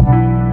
you.